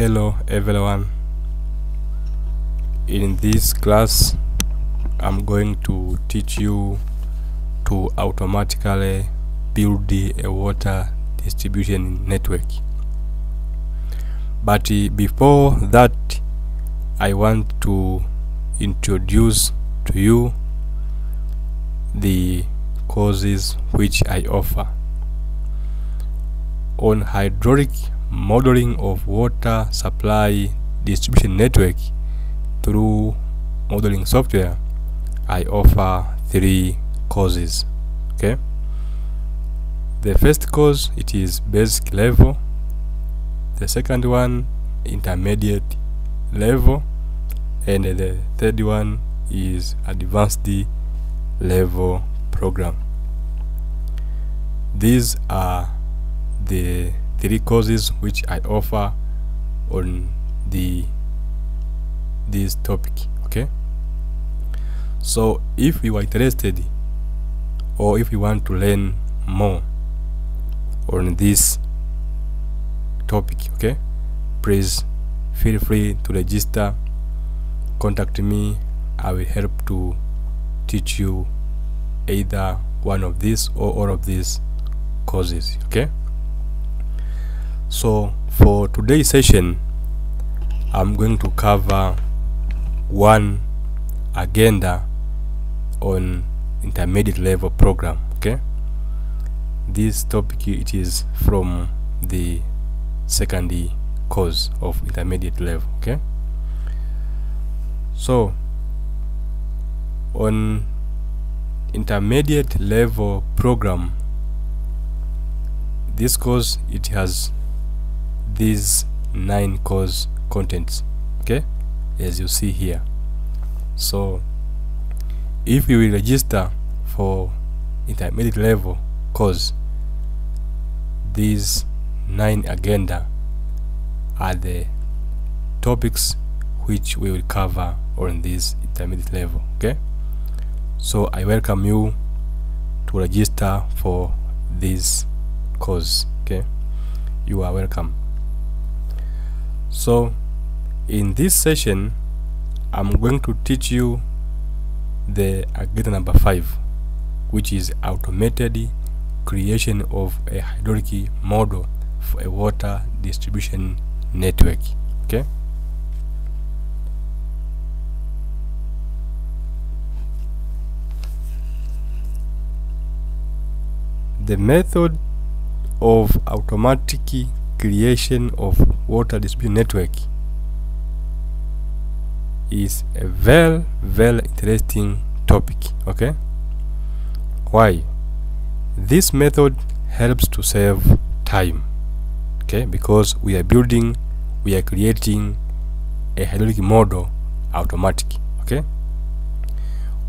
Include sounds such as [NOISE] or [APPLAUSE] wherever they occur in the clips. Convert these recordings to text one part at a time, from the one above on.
hello everyone. In this class I'm going to teach you to automatically build a water distribution network. But uh, before that I want to introduce to you the courses which I offer. On hydraulic modeling of water supply distribution network through modeling software I offer three courses okay? The first course it is basic level. The second one intermediate level. And the third one is advanced level program. These are the three courses which I offer on the this topic okay? So if you are interested or if you want to learn more on this topic okay please feel free to register contact me. I will help to teach you either one of these or all of these courses okay so for today's session I'm going to cover one agenda on intermediate level program okay? This topic it is from the second course of intermediate level okay? So on intermediate level program this course it has these nine course contents okay? As you see here. So if you will register for intermediate level course these nine agenda are the topics which we will cover on this intermediate level okay? So i welcome you to register for this course okay? You are welcome so in this session i'm going to teach you the agenda number five which is automated creation of a hydraulic model for a water distribution network okay? The method of automatic creation of water distribution network is a very very interesting topic okay? Why? This method helps to save time okay? Because we are building we are creating a hydraulic model automatic okay?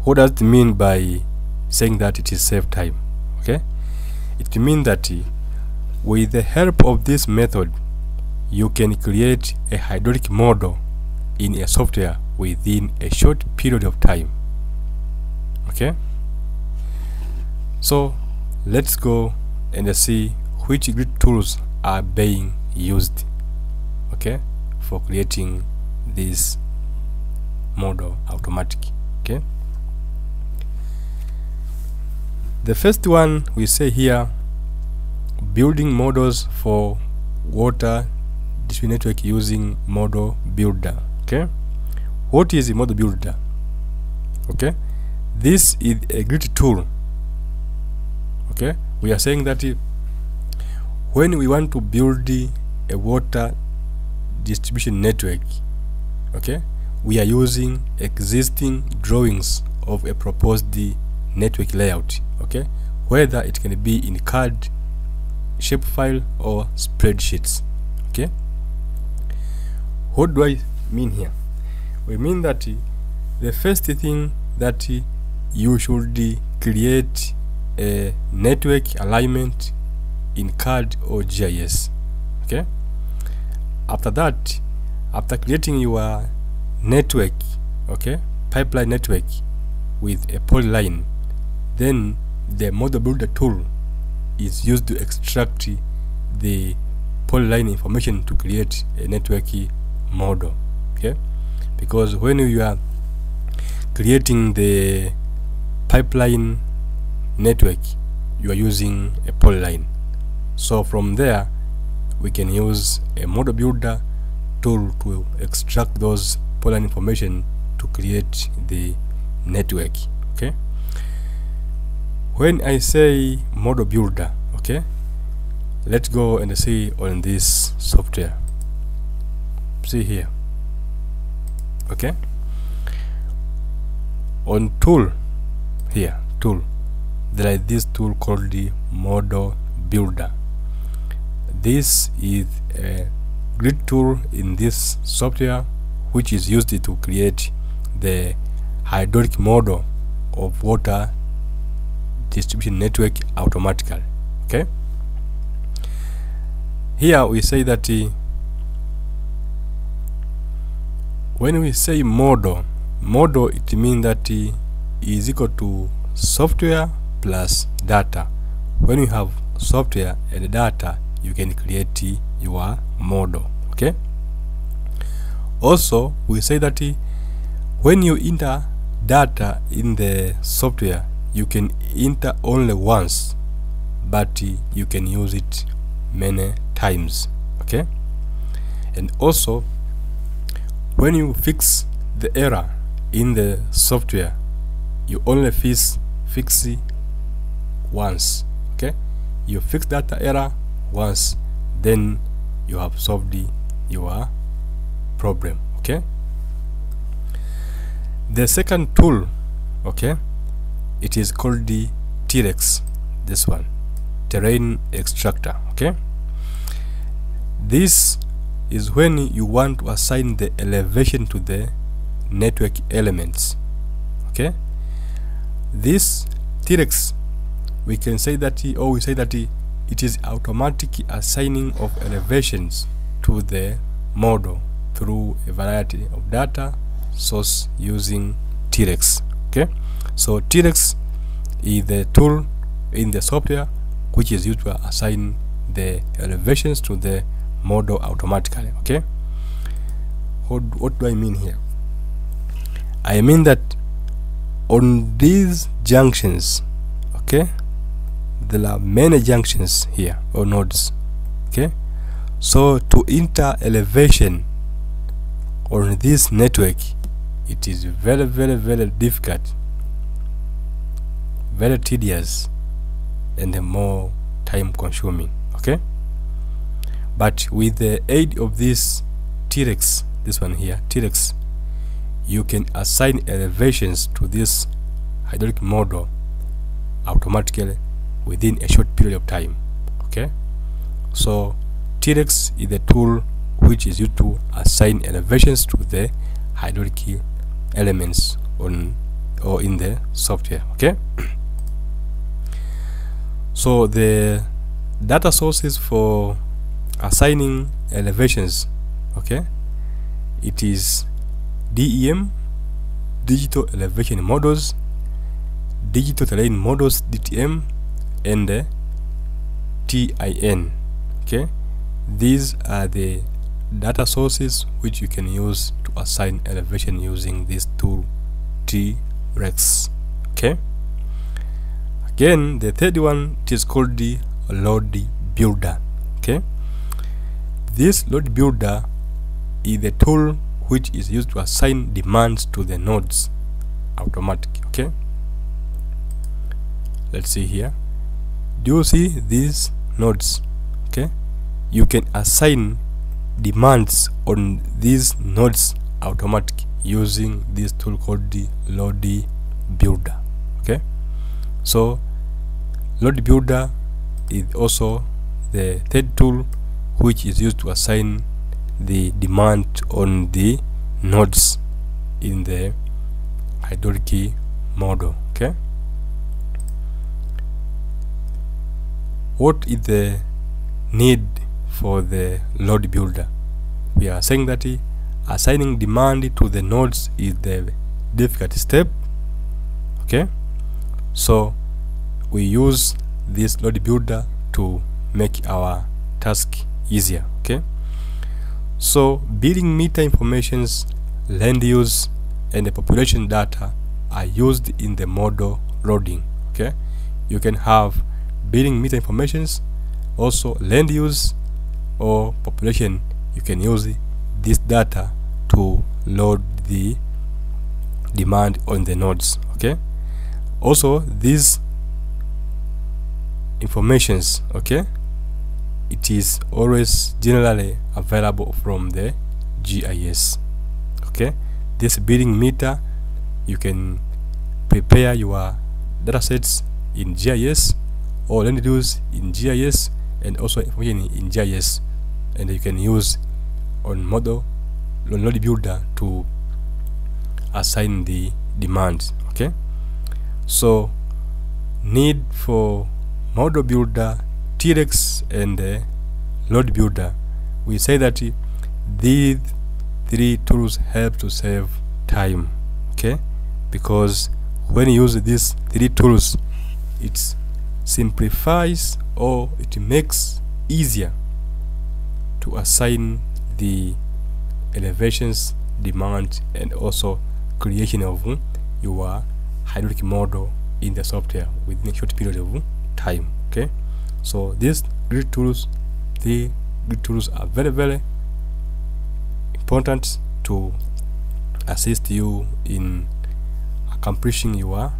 What does it mean by saying that it is save time okay? It means that with the help of this method, you can create a hydraulic model in a software within a short period of time. Okay? So, let's go and see which grid tools are being used okay for creating this model automatic okay the first one we say here building models for water distribution network using model builder. Okay. What is a model builder? Okay. This is a great tool. Okay. We are saying that when we want to build a water distribution network okay we are using existing drawings of a proposed network layout okay whether it can be in CAD shapefile or spreadsheets. Okay? What do i mean here? We mean that the first thing that you should create a network alignment in card or GIS okay? After that after creating your network okay pipeline network with a polyline then the model builder tool is used to extract the polyline information to create a network model okay? Because when you are creating the pipeline network you are using a polyline. So from there we can use a model builder tool to extract those polyline information to create the network when i say model builder okay let's go and see on this software. See here okay? On tool here tool. There is this tool called the model builder. This is a grid tool in this software which is used to create the hydraulic model of water distribution network automatically okay? Here we say that uh, when we say model model it means that uh, is equal to software plus data. When you have software and data you can create uh, your model okay? Also we say that uh, when you enter data in the software you can enter only once but you can use it many times okay? And also when you fix the error in the software you only fix fix it once okay? You fix that error once then you have solved your problem okay? The second tool okay it is called the T-Rex this one terrain extractor okay? This is when you want to assign the elevation to the network elements okay? This T-Rex we can say that or we say that it is automatic assigning of elevations to the model through a variety of data source using T-Rex okay so T-Rex is the tool in the software which is used to assign the elevations to the model automatically okay? What, what do I mean here? I mean that on these junctions okay there are many junctions here or nodes okay? So to enter elevation on this network it is very very very difficult very tedious and more time consuming okay? But with the aid of this T-Rex this one here T-Rex you can assign elevations to this hydraulic model automatically within a short period of time okay? So T-Rex is the tool which is used to assign elevations to the hydraulic elements on or in the software okay [CLEARS THROAT] so the data sources for assigning elevations okay it is DEM digital elevation models digital terrain models DTM and uh, TIN okay. These are the data sources which you can use to assign elevation using this tool T-Rex okay again the third one it is called the load builder okay? This load builder is the tool which is used to assign demands to the nodes automatic okay? Let's see here. Do you see these nodes okay? You can assign demands on these nodes automatic using this tool called the load builder okay? So load builder is also the third tool which is used to assign the demand on the nodes in the hydraulic model okay? What is the need for the load builder? We are saying that assigning demand to the nodes is the difficult step okay? So we use this load builder to make our task easier okay? So building meter informations land use and the population data are used in the model loading okay? You can have building meter informations also land use or population. You can use this data to load the demand on the nodes okay? Also these informations okay? It is always generally available from the GIS okay? This building meter you can prepare your datasets in GIS or use in GIS and also information in GIS and you can use on model on load builder to assign the demands okay? So need for model builder t-rex and uh, load builder. We say that these three tools help to save time okay? Because when you use these three tools it simplifies or it makes easier to assign the elevations demand and also creation of your hydraulic model in the software within a short period of time okay? So these grid tools the grid tools are very very important to assist you in accomplishing your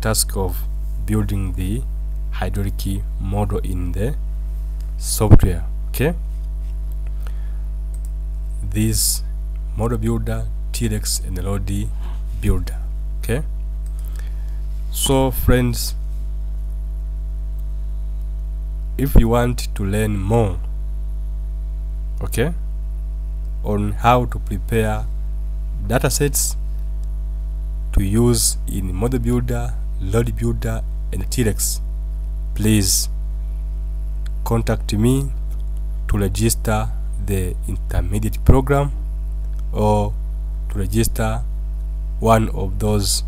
task of building the hydraulic model in the software okay? This model builder t-rex and load builder okay? So friends if you want to learn more okay on how to prepare datasets to use in model builder load builder and t-rex please contact me to register the intermediate program or to register one of those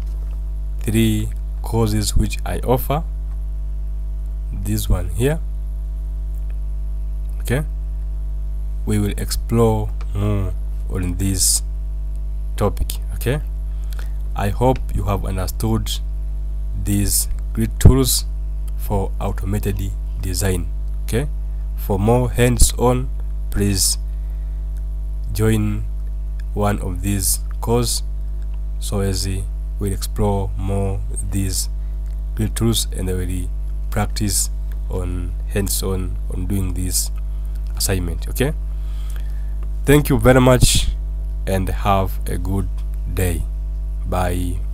three courses which I offer. This one here okay? We will explore more on this topic okay? I hope you have understood these great tools for automated design okay? For more hands-on please join one of these courses so as we'll explore more these great tools and we will practice on hands-on on doing this assignment okay? Thank you very much and have a good day. Bye